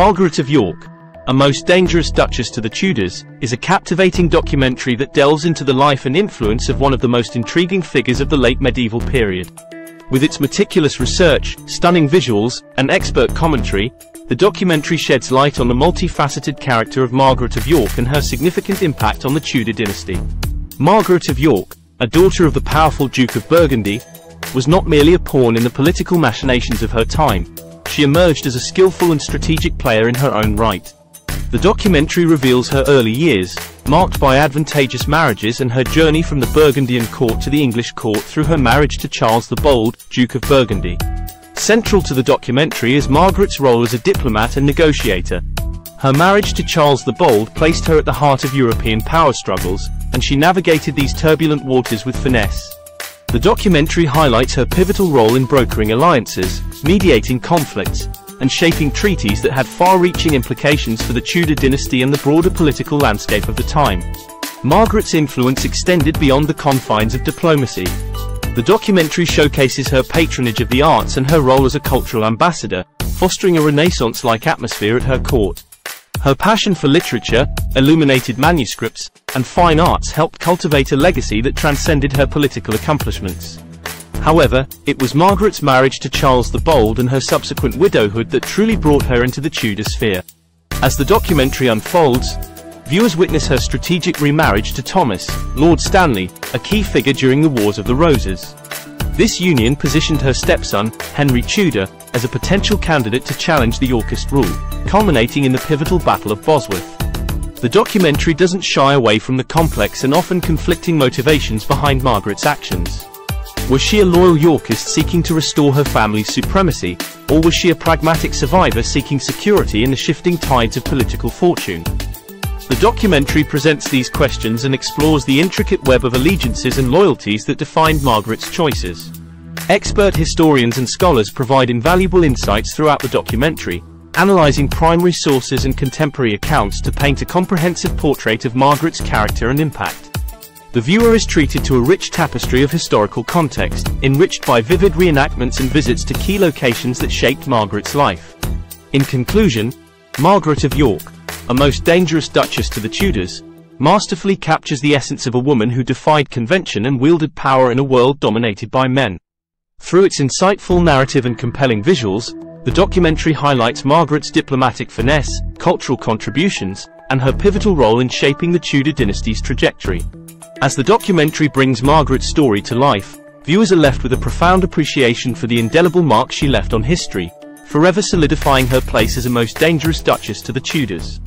Margaret of York, A Most Dangerous Duchess to the Tudors, is a captivating documentary that delves into the life and influence of one of the most intriguing figures of the late medieval period. With its meticulous research, stunning visuals, and expert commentary, the documentary sheds light on the multifaceted character of Margaret of York and her significant impact on the Tudor dynasty. Margaret of York, a daughter of the powerful Duke of Burgundy, was not merely a pawn in the political machinations of her time, she emerged as a skillful and strategic player in her own right. The documentary reveals her early years, marked by advantageous marriages and her journey from the Burgundian court to the English court through her marriage to Charles the Bold, Duke of Burgundy. Central to the documentary is Margaret's role as a diplomat and negotiator. Her marriage to Charles the Bold placed her at the heart of European power struggles, and she navigated these turbulent waters with finesse. The documentary highlights her pivotal role in brokering alliances, mediating conflicts, and shaping treaties that had far-reaching implications for the Tudor dynasty and the broader political landscape of the time. Margaret's influence extended beyond the confines of diplomacy. The documentary showcases her patronage of the arts and her role as a cultural ambassador, fostering a Renaissance-like atmosphere at her court. Her passion for literature, illuminated manuscripts, and fine arts helped cultivate a legacy that transcended her political accomplishments. However, it was Margaret's marriage to Charles the Bold and her subsequent widowhood that truly brought her into the Tudor sphere. As the documentary unfolds, viewers witness her strategic remarriage to Thomas, Lord Stanley, a key figure during the Wars of the Roses. This union positioned her stepson, Henry Tudor, as a potential candidate to challenge the Yorkist rule, culminating in the pivotal Battle of Bosworth. The documentary doesn't shy away from the complex and often conflicting motivations behind Margaret's actions. Was she a loyal Yorkist seeking to restore her family's supremacy, or was she a pragmatic survivor seeking security in the shifting tides of political fortune? The documentary presents these questions and explores the intricate web of allegiances and loyalties that defined Margaret's choices. Expert historians and scholars provide invaluable insights throughout the documentary, analyzing primary sources and contemporary accounts to paint a comprehensive portrait of Margaret's character and impact. The viewer is treated to a rich tapestry of historical context, enriched by vivid reenactments and visits to key locations that shaped Margaret's life. In conclusion, Margaret of York, a most dangerous duchess to the Tudors, masterfully captures the essence of a woman who defied convention and wielded power in a world dominated by men. Through its insightful narrative and compelling visuals, the documentary highlights Margaret's diplomatic finesse, cultural contributions, and her pivotal role in shaping the Tudor dynasty's trajectory. As the documentary brings Margaret's story to life, viewers are left with a profound appreciation for the indelible mark she left on history, forever solidifying her place as a most dangerous duchess to the Tudors.